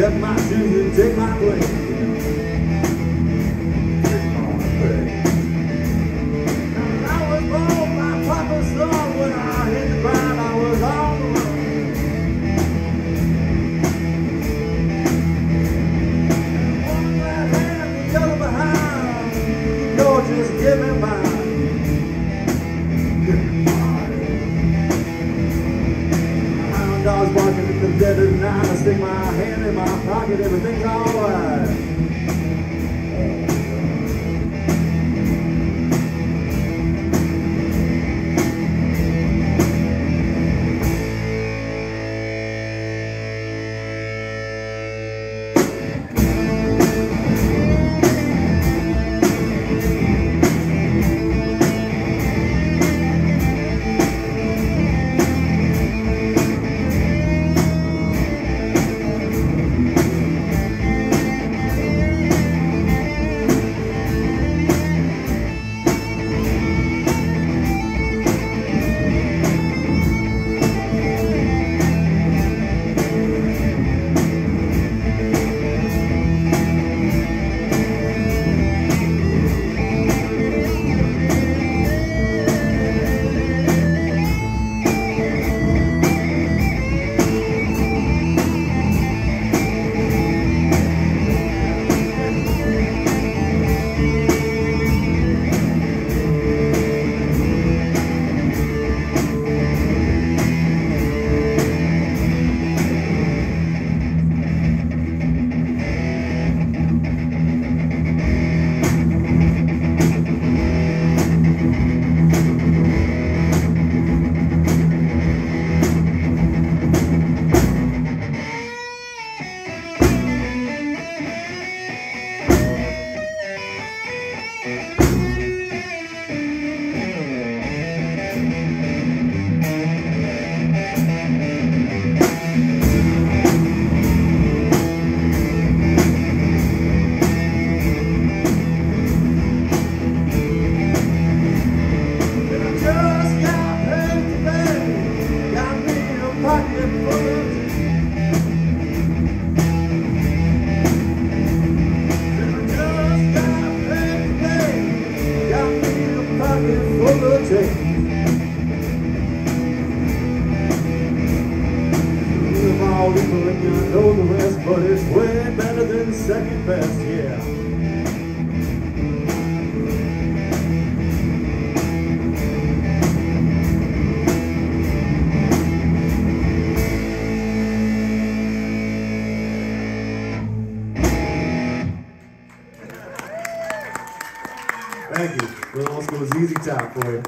Step my shoes and take my place. My place. Dogs barking in the of night. I stick my hand in my pocket, everything's alright. All know the rest, but it's way better than second best, yeah. Thank you. Little old school ZZ Top for you.